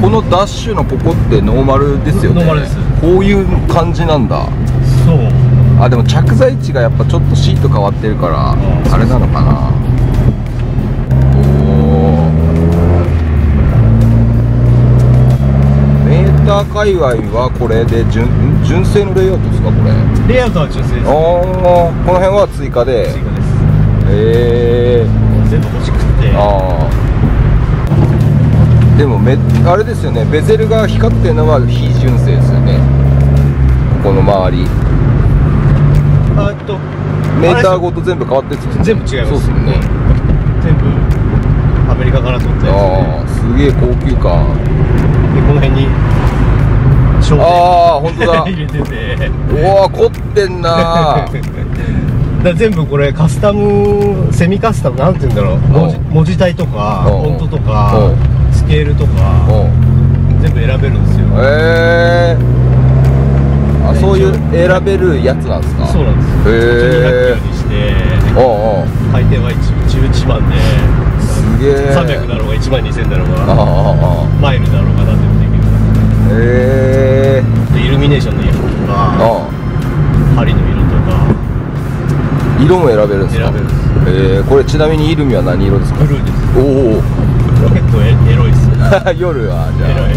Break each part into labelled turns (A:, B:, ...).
A: このダッシュのここってノーマルですよね。
B: ノーマルです。
A: こういう感じなんだ。
B: そう。
A: あでも着座位置がやっぱちょっとシート変わってるから
B: ん。
A: あれなのかな。おー。メーター界隈はこれで純ん純正のレイアウトですかこれ。あ
B: レイアウトは純正です。
A: あーこの辺は追加で。
B: 追加
A: え
B: 全部欲しくて。
A: ああでもめあれですよね。ベゼルが光ってるのは非純正ですよね。ここの周り。
B: あえっと
A: メーターごと全部変わってるんです
B: 全部違います。
A: そうですよね。
B: 全部アメリカから取ったや
A: ああすげえ高級感。
B: つででこの辺に
A: ああ本当だ。
B: 入れてて。
A: おお凝ってんな
B: だ全部これカスタムセミカスタムなんて言うんだろう。文字
A: うん
B: 文字体とか
A: う。ん
B: フォントとか
A: う。
B: スケールとか
A: う。ん
B: 全部選べるんですよ。
A: へえあそういう選べるやつなんですか？
B: そうなんです。
A: へえ
B: 1200キロにして回転は1 11万です
A: げえ
B: 300だろうが1万2000だろうが
A: あ
B: マイルだろうが何でもできる
A: あへえ
B: でイルミネーションの色とか
A: あ
B: 針の色
A: 色も選べるんですか？
B: 選
A: えー、これちなみにイルミは何色ですか？
B: ブルーです。
A: お
B: 結構エエロいっす
A: お夜はじゃ
B: エロい。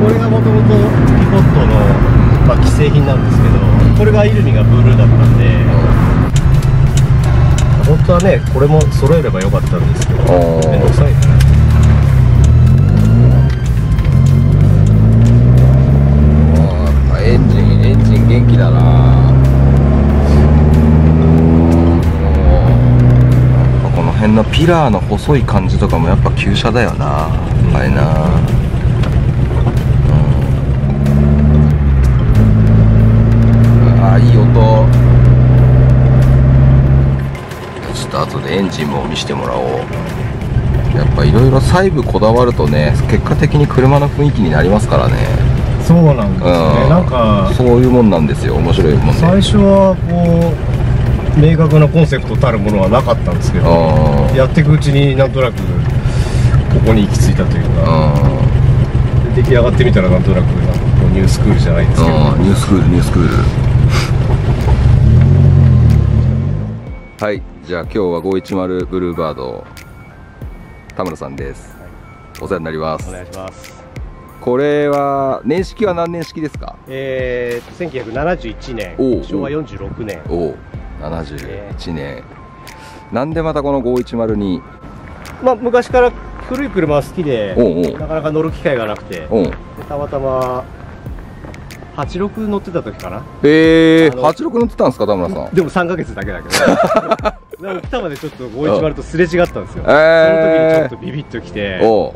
B: これがもともとピコットの、まあ、既製品なんですけどこれがイルミがブルーだったんで本当はねこれも揃えればよかったんですけど
A: おー。
B: めんどくさいね
A: あエンジンエンジン元気だなおーこの辺のピラーの細い感じとかもやっぱ旧車だよな。はいな。うん。あーいい音。ちょっと後でエンジンも見せてもらおう。やっぱいろいろ細部こだわるとね結果的に車の雰囲気になりますからね。
B: そうなんですね、
A: うん。
B: なんか
A: そういうもんなんですよ。面白いもんね。
B: 最初はこう明確なコンセプトたるものはなかったんですけどやっていくうちになんとなくここに行き着いたというかで出来上がってみたらなんとなくなんかこうニュースクールじゃないですけど。
A: うんニュースクールニュースクール。はいじゃあ今日は510ブルーバード田村さんです、お世話になります。
B: お願いします。
A: これは年式は何年式ですか？
B: えー、1971年昭和46年。
A: おお71年、なんでまたこの510に
B: まあ昔から古い車は好きでなかなか乗る機会がなくて。たまたま86乗ってた時かな？
A: えー、
B: あの
A: 86乗ってたんですか田村さん？
B: でも3ヶ月だけだけど。でも北までちょっと510とすれ違ったんですよ、
A: えー。
B: その時にちょっとビビッときて
A: おう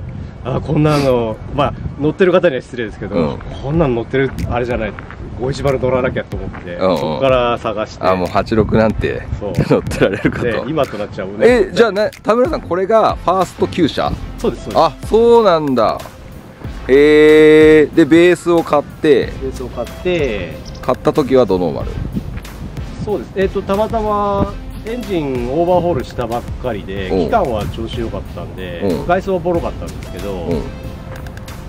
B: あこんなのまあ乗ってる方には失礼ですけど、
A: うん。
B: こんなの乗ってるあれじゃない510乗らなきゃと思って、
A: うんうん。
B: そこから探して。
A: あもう86なんて乗ってられるかと。
B: で今となっちゃうね。
A: えじゃあね田村さんこれがファースト旧車？
B: そうですそうです。
A: あそうなんだ。えー、でベースを買って。
B: ベースを買って。
A: 買った時はドノーマル？
B: そうです。えっ、とたまたまエンジンオーバーホールしたばっかりで
A: うん。
B: 期間は調子良かったんで
A: うん。
B: 外装はボロかったんですけど、
A: うん。
B: エ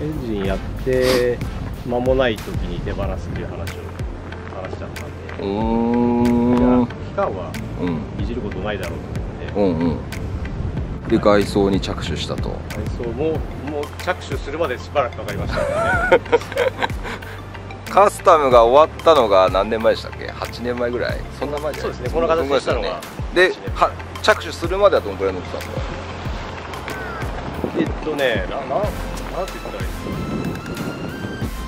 B: ンジンやって間もない時に手放すっていう話を話しちゃったんで、
A: うん。
B: あ期間は
A: うん
B: いじることないだろうと思って、
A: うん。うんで外装に着手したと。
B: 外装ももう着手するまでしばらくかかりましたね
A: カスタムが終わったのが何年前でしたっけ？8年前ぐらい？そんな前じゃない？
B: そうですね。この形にしたのが
A: で着手するまではどのくらい乗ってたんですか
B: えっとねなななんて言ったらいいです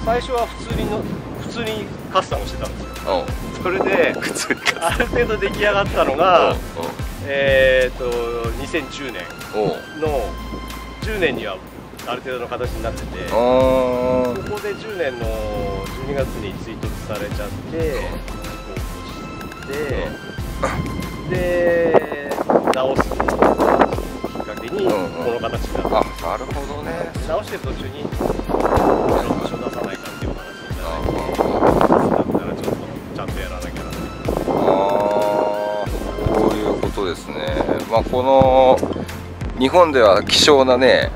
B: か？最初は普通にの普通にカスタムしてたんですよ。
A: うん。
B: それで
A: 普通に
B: ある程度出来上がったのが、えーっと2010年。
A: うんう。ん
B: の10年にはある程度の形になってて
A: あ
B: そこで10年の12月に追突されちゃってこうしてで直すきっかけに
A: うん
B: こ
A: うん。
B: の形になった。
A: あなるほどね。
B: 直してる途中にロックショ出さないかっていう話になってだったらちょっとちゃんとやらなきゃな
A: ああそういうことですねまあこの日本では希少なね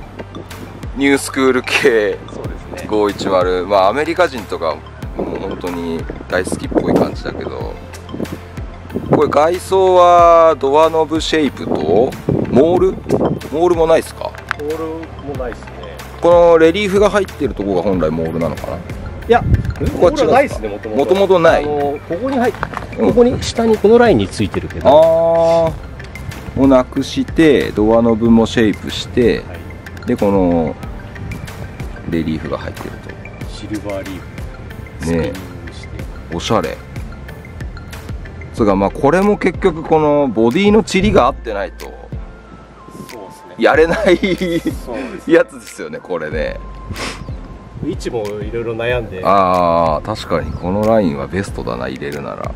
A: ニュー。スクー。ル系
B: そうですね
A: 510まあアメリカ人とかもう本当に大好きっぽい感じだけど。これ外装はドアノブシェイプとモール？モールもないですか？
B: ポールもないですね。
A: このレリーフが入ってるとこが本来モールなのかな？い
B: や
A: これ
B: はないですねもともと
A: ない。
B: ここに入っ
A: うん。
B: ここに下にこのラインについてるけ
A: あ
B: ど、
A: ーをなくしてドアノブもシェイプして
B: はい、
A: でこのレリーフが入ってる
B: シルバーリーフ。
A: とねおしゃれ。つうかまあこれも結局このボディのチリが合ってないと。やれないやつですよねこれね。
B: 位置もいろいろ悩んで。
A: ああ確かにこのラインはベストだな入れるなら。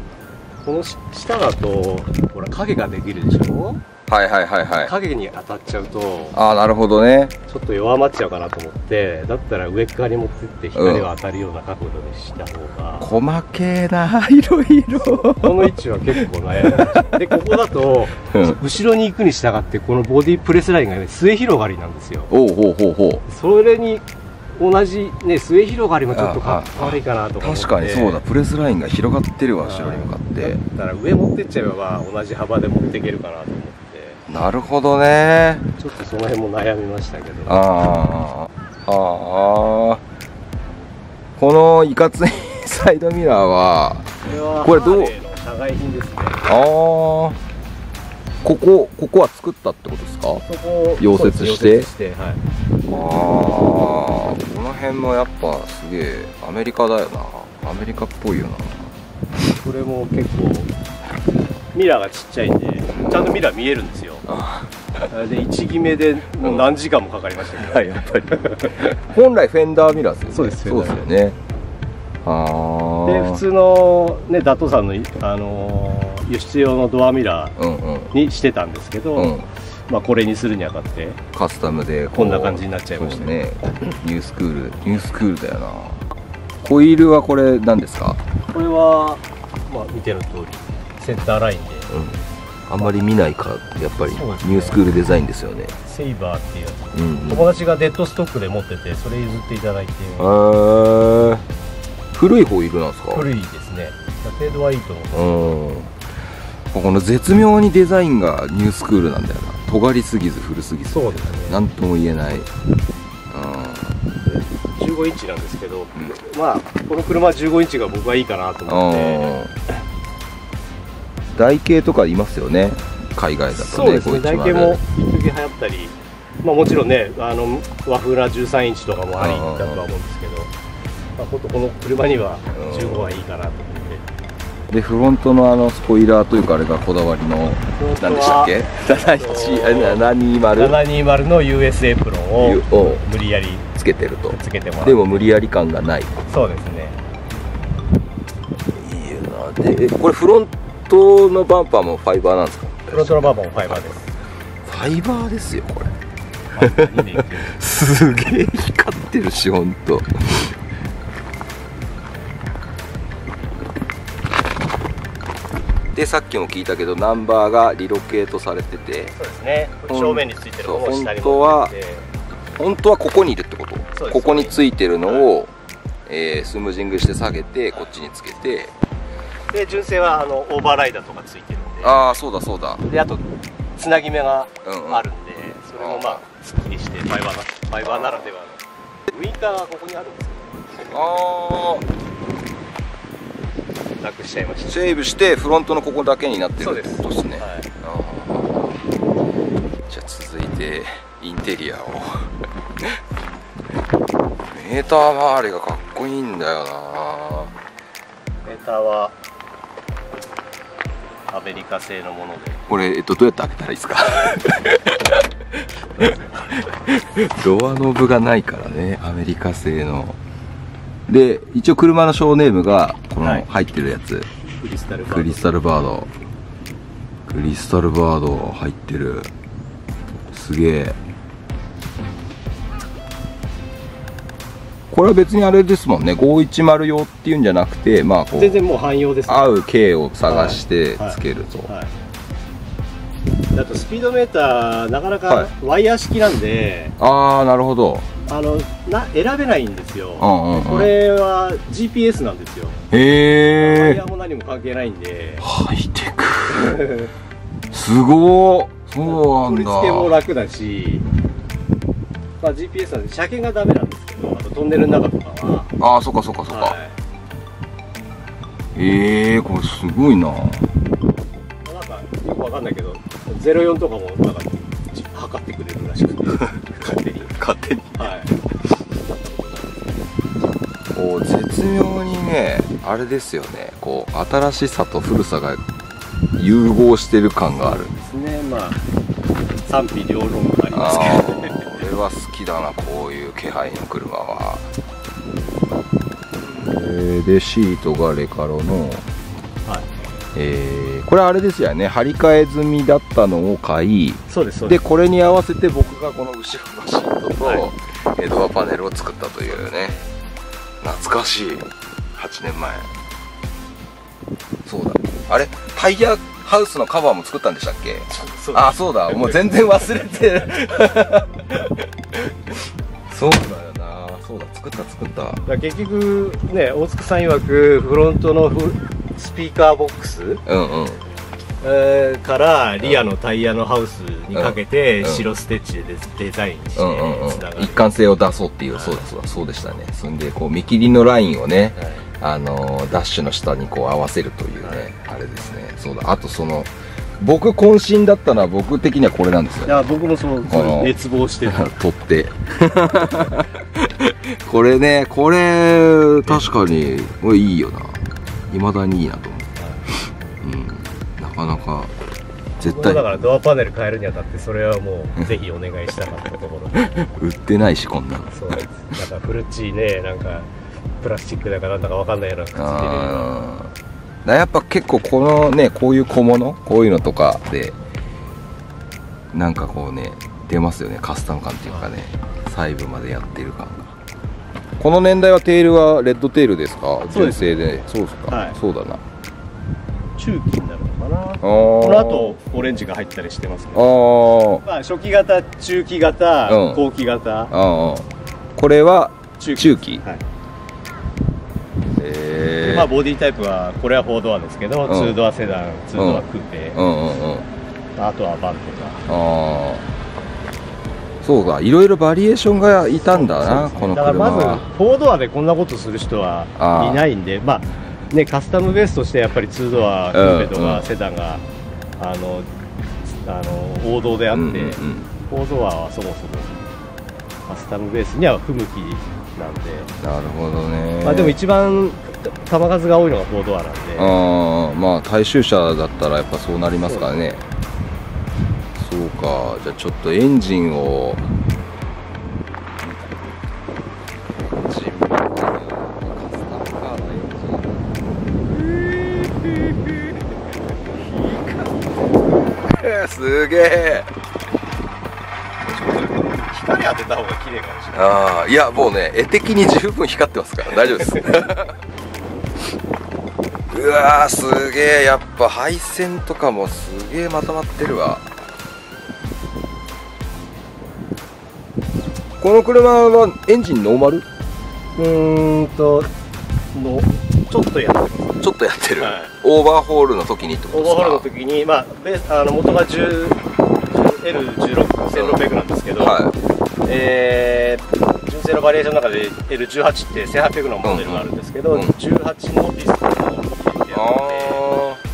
B: このし下だとほら影ができるでしょ？
A: はいはいはいはい。
B: 影に当たっちゃうと
A: ああなるほどね。
B: ちょっと弱まっちゃうかなと思ってだったら上側に持ってって光が当たるような角度にした方が、
A: 細けえないろいろ
B: この位置は結構悩んでここだと
A: うん。
B: 後ろに行くに従ってこのボディプレスラインがね末広がりなんですよ。
A: おうほうほうほう。
B: それに同じね末広がりもちょっとかっこ悪いかなとか思って。
A: 確かにそうだ。プレスラインが広がってるわ後ろに向かって。
B: だったら上持ってっちゃえば同じ幅で持っていけるかなと思って
A: なるほどね。
B: ちょっとその辺も悩みましたけど。
A: ああああこのいかついサイドミラーは
B: これ
A: どう？
B: ハーレーの社外品ですね。
A: ああここここは作ったってことですか？溶接して？
B: してはい。
A: ああこの辺もやっぱすげえアメリカだよな。アメリカっぽいよな
B: これも結構ミラーがちっちゃいんでちゃんとミラー見えるんですよ。
A: あ
B: で1決めでもう何時間もかかりましたけど、
A: はいやっぱり本来フェンダーミラーですよね。
B: そうです
A: そうですよね。ああ。
B: で普通のねダットさんの、あのー輸出用のドアミラー
A: うんうん。
B: にしてたんですけど、
A: うん。
B: まあこれにするにあたって
A: カスタムで
B: こんな感じになっちゃいました
A: ね。ニュースクールニュースクールだよなホイールはこれ何ですか？
B: これはまあ見ての通りセンターラインで。
A: うん。あんまり見ないかやっぱり
B: ね。
A: ニュースクールデザインですよね。
B: セイバーっていう。やつ
A: うんうん。
B: 友達がデッドストックで持っててそれ譲っていただいて。
A: 古いホイールなんですか？
B: 古いですね。程度はいいと思う
A: うん。この絶妙にデザインがニュースクールなんだよな。尖りすぎず古すぎず。
B: そうですね。
A: 何とも言えない、うん、
B: 15インチなんですけど、まあこの車は15インチが僕はいいかなと思って。
A: 台形とかいますよね。海外だとね
B: そうですね。台形も一時流行ったりまあもちろんねあの和風な13インチとかもありだとは思うんですけど、まあ、この車には15はいいかなと思って。
A: でフロントのあのスポイラーというかあれがこだわりの何でしたっけ？71720
B: 720の US エプロンを
A: を
B: 無理やり
A: つけてると。
B: つけてもら
A: でも無理やり感がない。
B: そうですね。
A: いいよな。でえこれフロントのバンパーもファイバーなんですか？
B: フロントのバーボンファイバーです。
A: ファイバーですよこれ。
B: 2でいってる
A: すげえ光ってるしほんと。でさっきも聞いたけどナンバーがリロケートされてて。
B: そうですね。正面についてるものを下に
A: 本当は本当はここにいるってここについてるのを、えースムージングして下げてこっちにつけて。
B: で純正はあのオーバーライダーとかついてるんで。
A: ああそうだそうだ。
B: であとつなぎ目が
A: うんうん。
B: あるんで、それもまあすっきりしてファイバーなファイバーならではの。ウインカーがここにあるんです
A: ああ
B: けどなくしちゃいました。
A: シェイブしてフロントのここだけになって
B: そうです
A: るってことですね。
B: はい
A: あー。じゃあ続いてインテリアをメーター周りがかっこいいんだよな。
B: メーターはアメリカ製のもので。
A: これ、えっと、どうやって開けたらいいですか？ドアノブがないからねアメリカ製の。で一応車のショーネームがこ
B: はい。
A: の入ってるやつ、
B: クリスタルバード。
A: クリスタルバード。クリスタルバード入ってる。すげえこれは別にあれですもんね。510用っていうんじゃなくてまあこう
B: 全然もう汎用ですね。
A: 合う径を探して
B: はい。
A: つけると、
B: はい、あとスピードメーターなかな
A: は
B: かワイヤー式なんで、
A: ああなるほど。
B: あのな選べないんですよ、
A: うんうんうん。
B: これは GPS なんですよ、ワイ
A: へえ
B: ヤーも何も関係ないんで。
A: ハイテク。すごー。そうなん
B: 取り付けも
A: だ
B: 楽だし、まあ、GPS なんで車検がダメなんですけどあとトンネルの中とかは。
A: ああそっかそっかそっか、
B: はい。
A: ええー、これすごいな。
B: なんかよくわかんないけど04とかもなんかじ測ってくれるらしくて。勝手に。
A: 勝手に
B: はい。
A: こう絶妙にねあれですよね。こう新しさと古さが融合してる感がある。
B: ですね。まあ賛否両論があります
A: あ
B: けど
A: は好きだなこういう気配の車は。えーでシートがレカロの。
B: はい。
A: えーこれあれですよね。張り替え済みだったのを買い。
B: そうですそうです。
A: でこれに合わせて僕がこの後ろのシートと、
B: はい。
A: えードアパネルを作ったというね。懐かしい。8年前。そうだ。あれ？タイヤハウスのカバーも作ったんでしたっけ？
B: そう
A: あそうだ。もう全然忘れてる。そうだよな。そうだ。作った作った。
B: 結局ね大塚さん曰くフロントのフスピーカーボックス、
A: うんうん。
B: えーからリアのタイヤのハウスにかけて
A: うん
B: 白ステッチでデデザインして
A: うんうんうん。一貫性を出そうっていう、
B: はい
A: そうだそうだそうでしたね。そんでこう見切りのラインをね
B: はい
A: あのーダッシュの下にこう合わせるというね、
B: はい
A: あれですね。そうだ。あとその僕渾身だったのは僕的にはこれなんですよ。
B: いや僕もそう熱望してた。
A: 取って。これねこれ確かにこれいいよな。未だにいいなと思う、うん、なかなか絶対。
B: だからドアパネル変えるにあたってそれはもう ぜひお願いしたかったところ。で
A: 売ってないしこんなの。
B: そうです。なんかフルッチーねなんかプラスチックだかなんだかわかんないようなくっつけてるような。
A: あー。だやっぱ結構このねこういう小物こういうのとかでなんかこうね出ますよね。カスタム感っていうかね。細部までやってる感が。この年代はテールはレッドテールですか？
B: そうです
A: 純正でそうですか、
B: はい。
A: そうだな。
B: 中期になるのかな。この後オレンジが入ったりしてますね
A: あー。
B: まあ初期型中期型、
A: うん。
B: 後期型。
A: これは
B: 中
A: 中期。
B: はいまあ、ボディタイプはこれは4ドアですけど、
A: うん。
B: 2ドアセダン2ドアクーペ、
A: うん。うんうん
B: あとはバンとか。
A: ああそうかいろいろバリエーションがいたんだな、この
B: だからま
A: 車は。
B: ず4ドアでこんなことする人はいないんでまあねカスタムベースとしてやっぱり2ドアクーペとか
A: うんうん。
B: セダンが、あのあの王道であって、
A: うんうんうん。
B: 4ドアはそもそもカスタムベースには不向きなんで、
A: なるほどね。
B: まあ、でも一番球数が多いのが4ドアなんで、
A: ああまあ大衆車だったらやっぱそうなりますからね。そうか。じゃあちょっとエンジンを。すげえ。
B: 光当てた方が綺麗かもしれない。
A: ああいやもうね絵的に十分光ってますから。大丈夫です。う わーすげえやっぱ配線とかもすげえまとまってるわ。この車はエンジンノーマル？
B: うーんとのちょっとやってます。
A: ちょっとやってる、
B: はい。
A: オーバーホールの時にってことですか？
B: オーバーホールの時に、まあ、ベースあの元が10 L16、1600なんですけど、
A: は
B: えー純正のバリエーションの中で L18 って1800のモデルがあるんですけど、
A: うん。うん。
B: 18のディスク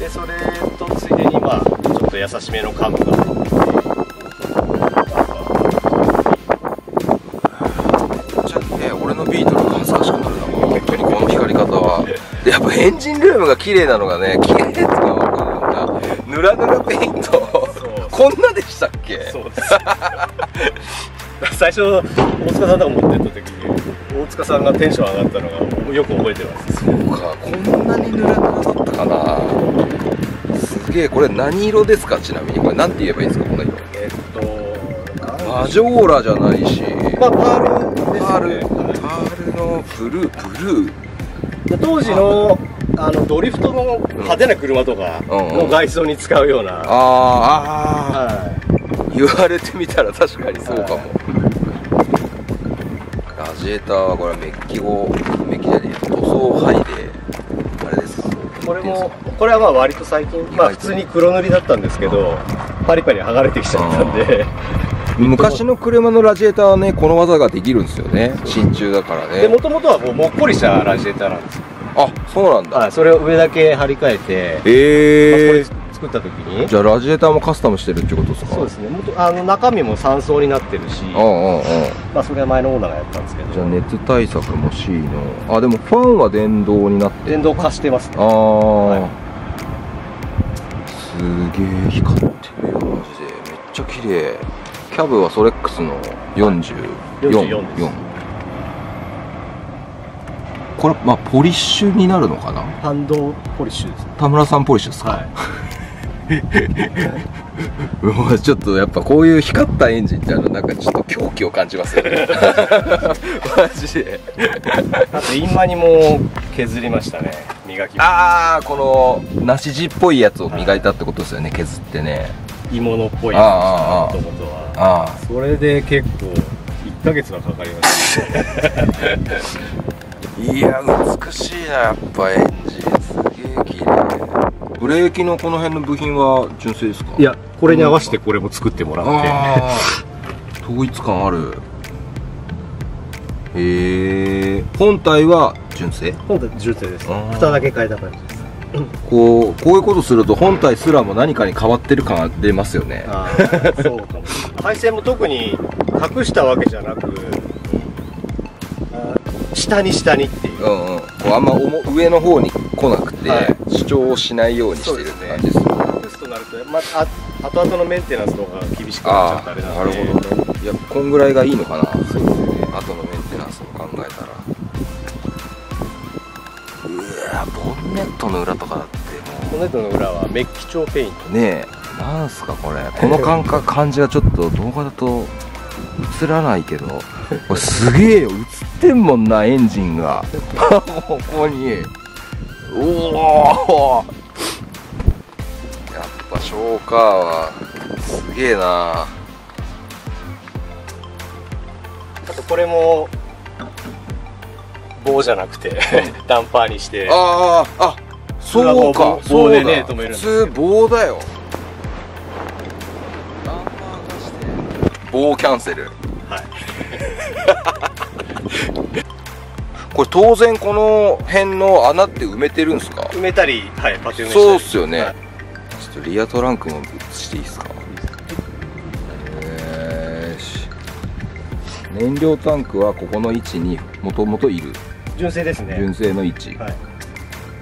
B: でそれとついでに、まあ、ちょっと優しめのカムが入って
A: ね俺のビートルが恥ずかしくなるな本当にこの光り方は。でやっぱエンジンルームが綺麗なのがね綺麗っていうのはなんかぬらぬらペイント。こんなでしたっけ？
B: そうです。最初大塚さんとか持ってった時に大塚さんがテンション上がったのがよく覚えてます。
A: そうか。こんなにぬらぬらだげえこれ何色ですか？ちなみに。これなんて言えばいいんですか？この色。
B: えっと
A: マジョーラじゃないし。
B: まあパールです
A: パール。
B: よね
A: パールのブルー。ブルー。
B: で当時のあのドリフトの派手な車とか
A: うんうん。
B: の外装に使うような、
A: あー。あ
B: は
A: ー言われてみたら確かにそうかも、
B: はい。
A: ラジエーターはこれメッキをメッキじゃねえ塗装を剥いであれです。
B: い、これもこれはまあ割と最近まあ普通に黒塗りだったんですけどパリパリ剥がれてきちゃったんで。
A: 昔の車のラジエーターはねこの技ができるんですよね。真鍮だからね。
B: でもともとはもうもっこりしたラジエーターなんですよ、
A: あそうなんだ、
B: はい、それを上だけ張り替えて、
A: え
B: れ
A: ー、
B: 作った時に。
A: じゃあラジエーターもカスタムしてるってことですか？
B: そうですね。元あの中身も3層になってるしまあそれは前のオーナーがやったんですけど。
A: じゃあ熱対策も C の。あでもファンは電動になって
B: 電動化してますね。
A: ああ、
B: はい。
A: すげえ光ってるよマジで。めっちゃ綺麗。キャブはソレックスの44
B: 44です。
A: これまあポリッシュになるのかな？
B: ハンドポリッシュです。ね
A: 田村さんポリッシュですか、
B: はい。
A: ちょっとやっぱこういう光ったエンジンってあのなんかちょっと狂気を感じますよね。マジで。
B: あとインマニも削りましたね磨き。
A: ああこの梨地っぽいやつを磨いたってことですよね、削ってね。
B: 鋳物っぽいやつ。もともとは
A: ああ
B: それで結構1ヶ月はかかりました。ね
A: いや美しいなやっぱエンジン。すげえ綺麗ブレーキのこの辺の部品は純正ですか？
B: いやこれに合わせてこれも作ってもらって。
A: 統一感ある。へえ本体は純正？
B: 本当純正です。蓋だけ変えた感じ。です
A: こうこういうことすると本体すらも何かに変わってる感が出ますよね。
B: ああそうかも。配線も特に隠したわけじゃなくあ下に下にっていう。
A: うんうん。こうあんま重上の方に来なくて、
B: はい。
A: 主張をしないようにしてるって感じです
B: 隠す。となると、まあ、あ後々のメンテナンスとかが厳しくなっちゃって。あれ
A: なるほど。やこんぐらいがいいのかな。
B: そうですね
A: トの裏とかだっても
B: コネットの裏はメッキ調ペイント
A: うねえ。なんすかこれ。この感覚感じがちょっと動画だと映らないけど。これすげえよ。映ってんもんなエンジンが。ここに。おおやっぱショーカーはすげえな。
B: あとこれも棒じゃなくて ダンパーにして。
A: あああそうか。
B: 棒でね止める
A: 普通棒だよ。棒キャンセル。
B: はい。
A: これ当然この辺の穴って埋めてるんですか？
B: 埋めたりはいパテ埋めしたり。
A: そうっすよね、
B: はい。
A: ちょっとリアトランクも映していいですか？よーし。燃料タンクはここの位置にもともといる。
B: 純正ですね。
A: 純正の位置、
B: はい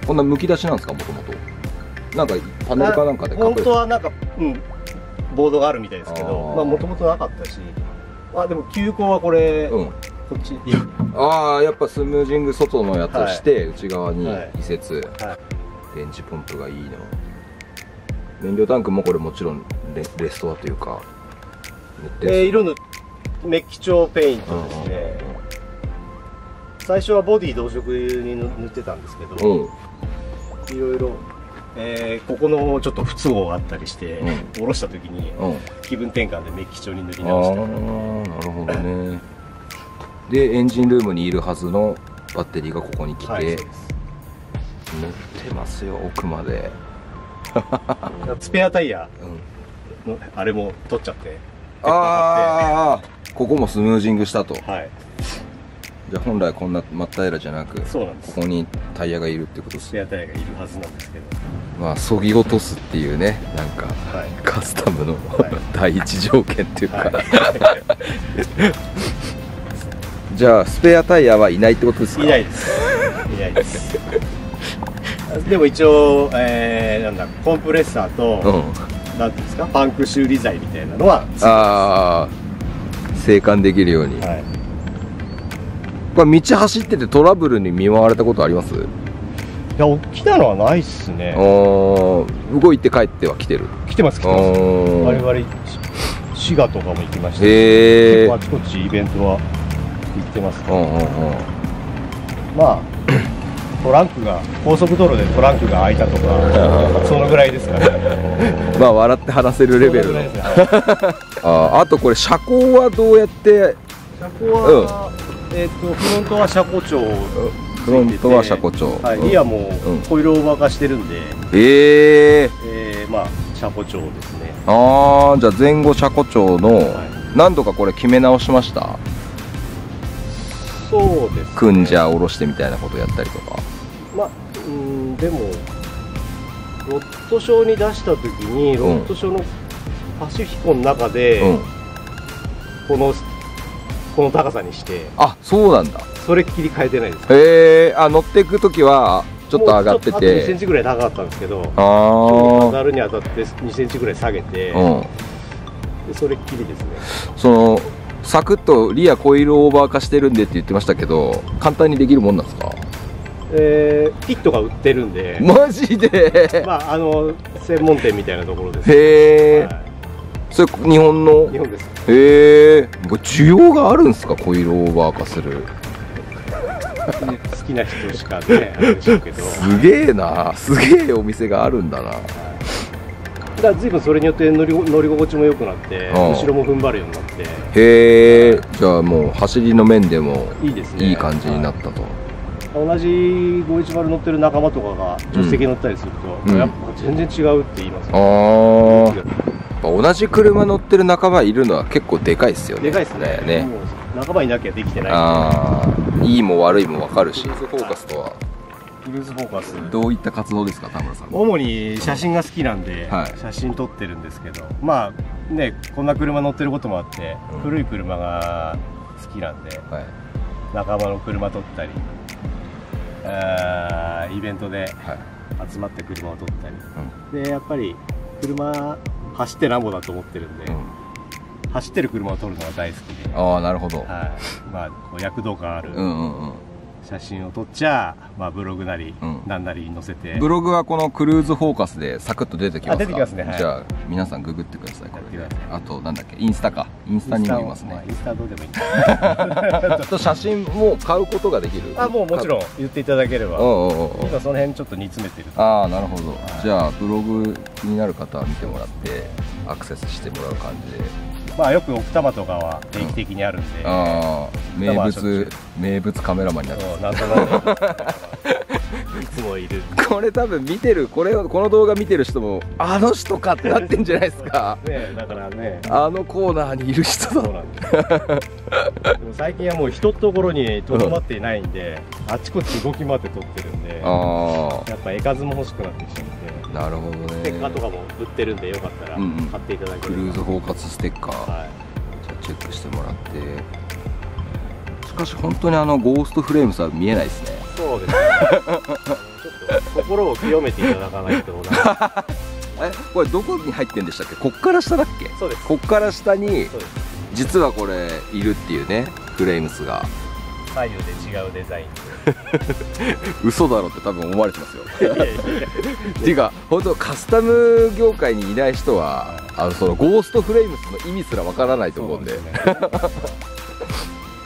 A: こんなむき出しなんですかもともと。なんかパネルかなんかで
B: 本当はなんかうんボードがあるみたいですけどまあもともとなかったし。あでも急行はこれ、
A: うん。
B: こっち。
A: ああやっぱスムージング外のやつをして、内側に
B: はい。
A: 移設、
B: は
A: 電池ポンプがいいの。燃料タンクもこれもちろんレレストアというか塗ってる。
B: で色のメッキ調ペイントですね、最初はボディ同色に塗ってたんですけ
A: う
B: ど、いろいろ、えーここのちょっと不都合があったりして、
A: うん。
B: 下ろした時に
A: うん。
B: 気分転換でメッキ調に塗り
A: ああ
B: 直して
A: なるほどね。でエンジンルームにいるはずのバッテリーがここに来て、
B: はいそうです。
A: 乗ってますよ奥まで、
B: スペアタイヤ
A: うん、
B: のあれも取っちゃって
A: ああここもスムージングしたと。じ
B: はい
A: ゃあ本来こんな真っ平らじゃなく
B: そうなんです。
A: ここにタイヤがいるってことです
B: スペアタイヤがいるはずなんですけど。
A: まあそぎ落とすっていうねなんか
B: はい。
A: カスタムの、
B: はい。
A: 第一条件っていうか、
B: はい。
A: じゃあスペアタイヤはいないってことですか？
B: いないです。いないです。でも一応、えー、なんだコンプレッサーと、
A: うん。
B: なんていうんですか？パンク修理剤みたいなのは
A: ああ生還できるように、
B: はい
A: これ道走っててトラブルに見舞われたことあります？
B: いや起きたのはないっすね。
A: 動いて帰っては来てる。
B: 来てます来
A: あ
B: てます。
A: ー。
B: 我々し滋賀とかも行きましたあちこちイベントは行ってます
A: うんうんうん。
B: まあ トランクが高速道路でトランクが開いたとかそのぐらいですかね。
A: まあ笑って話せるレベルの。
B: ね
A: ああとこれ車高はどうやって？
B: 車高は、えっ、とフロントは車高調
A: フロントは車高調、
B: はい、
A: うん
B: リアも
A: うん。
B: コイルオーバー化してるんで、
A: ええ
B: えー、まあ車高調ですね。
A: ああじゃあ前後車高調の、
B: はい。
A: 何度かこれ決め直しました？
B: そうです、ね、
A: 組んじゃ下ろしてみたいなことやったりとか。
B: まあうんでもロットショーに出した時にロットショーのパシフィコの中で、
A: うん。
B: このこの高さにして。
A: あそうなんだ。
B: それっきり変えてないです
A: へえあ乗っていく時はちょっと上がって
B: もうちょっとあと2セン
A: て
B: チぐらい高かったんですけど
A: ああ
B: 飾るにあたって2センチぐらい下げて、
A: うん。
B: でそれっきりですね。
A: そのサクッとリアコイルオーバー化してるんでって言ってましたけど簡単にできるもんなんですか？
B: えー、ピットが売ってるんで、
A: マジで？
B: まああの専門店みたいなところです、
A: へえ、
B: は
A: それ日本の？
B: い、日本です。
A: へえ。これ需要があるんですか？コイルオーバー化する。
B: 好きな人しかねあれでしょうけど。
A: すげえな。すげえお店があるんだな。
B: だから随分それによって乗り乗り心地も良くなって
A: ああ
B: 後ろも踏ん張るようになって。
A: へえ。じゃあもう走りの面でも
B: いいですね。
A: いい感じになったと、
B: 同じ510乗ってる仲間とかが助手席乗ったりすると、
A: うん。
B: やっぱ全然違うって言います
A: あ
B: よ、
A: あやっぱ同じ車乗ってる仲間いるのは結構でかいっすよね。
B: でかいですね。
A: ね。
B: 仲間いなきゃできてない。
A: ああいいも悪いも分かるし。フォーカスとは。
B: ヒルズフォーカス。
A: どういった活動ですか田村さん
B: 主に写真が好きなんで、
A: はい。
B: 写真撮ってるんですけど。まあねこんな車乗ってることもあって、
A: うん。
B: 古い車が好きなんで
A: はい。
B: 仲間の車撮ったりイベントで
A: はい。
B: 集まって車を撮ったり、でやっぱり車走ってなんぼだと思ってるんで、
A: うん。
B: 走ってる車を撮るのが大好きで、
A: ああなるほど。
B: はい。まあ、こう躍動感ある。
A: うんうんうん
B: 写真を撮っちゃ、まあ、ブログなり、
A: うん。
B: なんなりに載せて。
A: ブログはこのクルーズフォーカスでサクッと出てきます
B: 出てきますね。はい。
A: じゃあ皆さんググってくださいこれ。あとなんだっけ？インスタか。インスタにもいますね。
B: インスタどうでもいい。
A: あと写真も買うことができる。
B: あもうもちろん言っていただければ。今その辺ちょっと煮詰めてる
A: ああなるほど。じゃあブログ気になる方は見てもらってアクセスしてもらう感じで
B: まあよく奥多摩とかは定期的にあるんで、
A: ああ名
B: まあしょっちゅ
A: 物
B: う
A: 名物カメラマンになって
B: そうなんとなくいつもいる。
A: これ多分見てるこれをこの動画見てる人もあの人かってなってんじゃないですか。
B: ねだからね。
A: あのコーナーにいる人だ。
B: そうなんですでも最近はもう一ところにとどまっていないんで、あっちこっち動き回って撮ってるんで
A: あ
B: やっぱ絵数も欲しくなってきちゃって
A: あなるほどね。
B: ステッカーとかも売ってるんでよかったら
A: うんうん。
B: 買っていただければ、
A: クルーズフォーカスステッカー、
B: はい。
A: じゃあチェックしてもらって。しかし本当にあのゴーストフレームさ見えないですね。
B: そうですね。ちょっと心を清めていただかないとな。
A: えこれどこに入ってんでしたっけ？こっから下だっけ？
B: そうです。
A: こっから下に実はこれいるっていうねフレームスが
B: 左右で違うデザイン。
A: 嘘だろって多分思われてますよ。っていうか本当カスタム業界にいない人はあのそのゴーストフレームスの意味すらわからないと思うんで。
B: ね。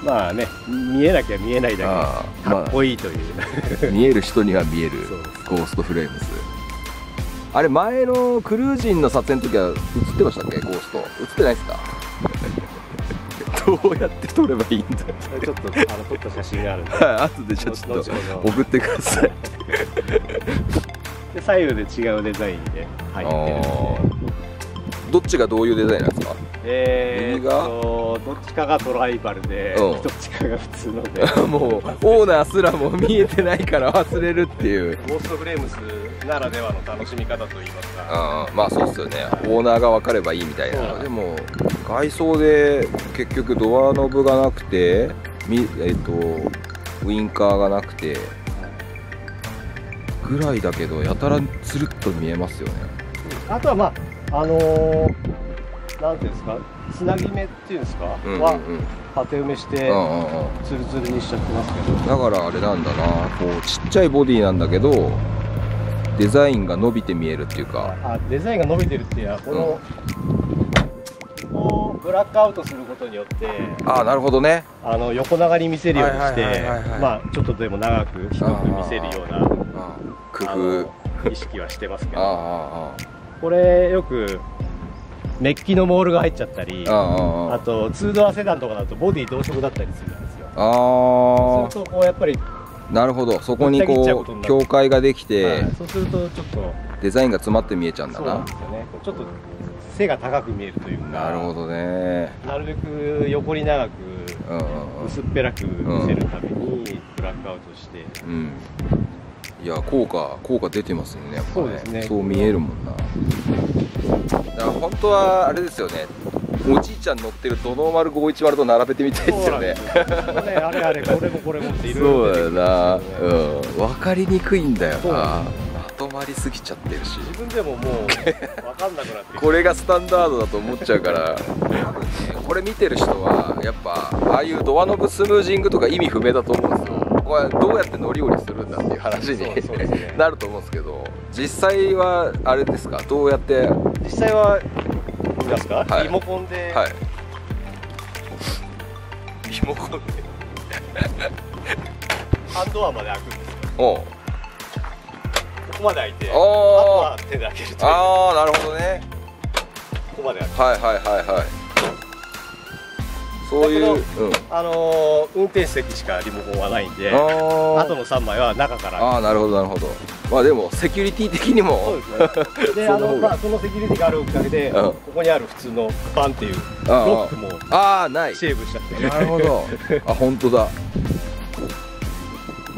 B: まあね見えなきゃ見えないだ
A: あ
B: け
A: あ
B: かっこいいという、
A: まあ見える人には見えるゴーストフレームス。あれ前のクルージンの撮影の時は映ってましたっけ？ゴースト。映ってないですか？どうやって撮ればいいんだ
B: ちょっとあの撮った写真があるんで。
A: はい後でちょっと送ってください。
B: で左右で違うデザインで入ってるんで。
A: あどっちがどういうデザインなんですか？
B: えー、
A: 右が
B: とどっちかがトライバルで、
A: うん。
B: どっちかが普通ので。
A: もうオーナーすらも見えてないから忘れるっていう。
B: ゴーストフレームスならではの楽しみ方といいますか。
A: ああまあそうっすよね。オーナーが分かればいいみたい
B: な。んで
A: も外装で結局ドアノブがなくてみえっ、とウインカーがなくてぐらいだけどやたらつるっと見えますよね。
B: あとはまああのー、なんていうんですかつなぎ目っていうんですか、
A: うんうんうん。
B: は縦埋めして
A: うんうんうん。
B: ツルツルにしちゃってますけど。
A: だからあれなんだな。こうちっちゃいボディなんだけどデザインが伸びて見えるっていうか。
B: あデザインが伸びてるっていうのはこの、ここブラックアウトすることによって
A: ああなるほどね。
B: あの横長に見せるようにしてまあちょっとでも長く低く見せるようなあ
A: 工夫。
B: の意識はしてますけ
A: あ
B: ど
A: あ
B: これよくメッキのモールが入っちゃったり
A: あ
B: と2ドアセダンとかだとボディ同色だったりするんですよ。
A: ああ
B: そうするとこうやっぱり、
A: なるほど。そこにこう境界ができて、
B: はい。そうするとちょっと
A: デザインが詰まって見えちゃうんだ
B: そうな
A: なん
B: ですよね。ちょっと背が高く見えるというか
A: なるほどね。
B: なるべく横に長く薄っぺらく見せるためにブラックアウトして、
A: うん。うんいや効果効果出てますよねやっぱ
B: そうね。
A: そう見えるもんな。だから本当はあれですよねおじいちゃん乗ってるドノーマル510と並べてみたいですよね。
B: あれあれこれもこれもっていろい
A: そうだな。うん。分かりにくいんだよな。
B: なん
A: まとまりすぎちゃってるし。
B: 自分でももう分かんなくなって
A: これがスタンダードだと思っちゃうから。多分ねこれ見てる人はやっぱああいうドアノブスムージングとか意味不明だと思うんですよ。これどうやって乗り降りするんだっていう話になると思うんですけど実際はあれですか？どうやって？は
B: 実際は見ますか、
A: はい。
B: リモコンで、
A: い。リモコンで。
B: ハンドアまで開くんですよ。ここまで開いてあと
A: お
B: は手で開けるという。こ
A: ああなるほどね。
B: こまで開く。
A: はいはいはいはいそういう、
B: だ
A: うん、
B: あのー運転席しかリモコンはないんであ
A: あ
B: との3枚は中から。
A: ああなるほどなるほど。まあでもセキュリティ的にも。
B: そうですね。で あの、まあ、そのセキュリティがあるおかげで、
A: うん。
B: ここにある普通のバンっていうロックも
A: ああない。
B: シェーブしちゃって。
A: なるほど。あ本当だ。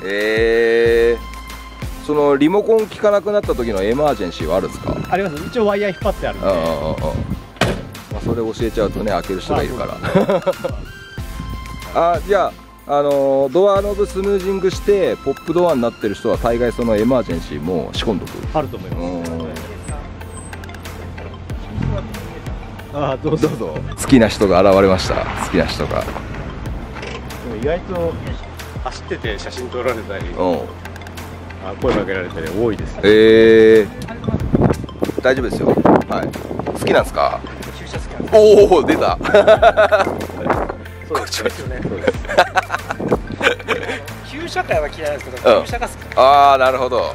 A: えー、そのリモコン効かなくなった時のエマージェンシーはあるんですか？
B: あります。一応ワイヤー引っ張ってあるんで
A: あそれ教えちゃうとね開ける人がいるから。あ じゃあ、あのードアノブスムージングしてポップドアになってる人は大概そのエマージェンシーも仕込んどく。
B: あると思います。
A: うん。
B: あどうぞ。
A: どうぞ。好きな人が現れました。好きな人が。
B: でも意外と走ってて写真撮られたり
A: うん。
B: あ声かけられたり多いですね。
A: えー、大丈夫ですよ。はい。好きなんですか？おお出た。
B: すそうですよね。
C: 旧社会は嫌いなんですけど、
A: うん。
C: 旧社が好き。
A: ああなるほど。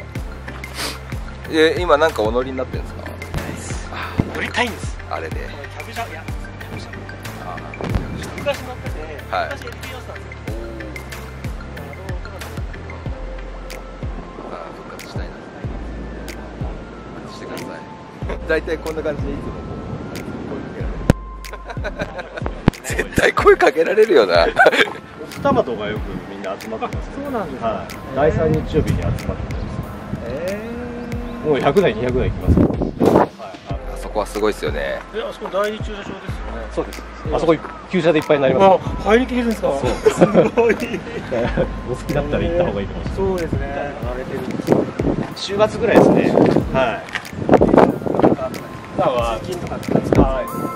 A: え今なんかお乗りになってるんです。か
C: 乗りたいんです。
A: あれで。
C: キャブ車いやキャブ車。
A: あ
C: 昔乗ってて、
A: はい。
C: 昔 LPO したんですよ。
A: あ復活したいな。復活してください。大体こんな感じでいつも 絶対声かけられるよな。
B: 奥多摩とかよくみんな集まってます。
C: そうなんですか
B: はい。第3日曜日に集まってます。
C: え
B: もう100台200台来ます。よはい
A: あそこはすごいですよね。
C: えあそこ第二駐車場ですよね。
B: そうです。あそこ旧車でいっぱいになりま
C: あ入りきれるんですか？すごい。
B: す お好きだったら行った方がいいと思います。
C: そうですね。慣れてるんです
B: 週末ぐらいですね。はい。今は
C: 通勤とか使わないです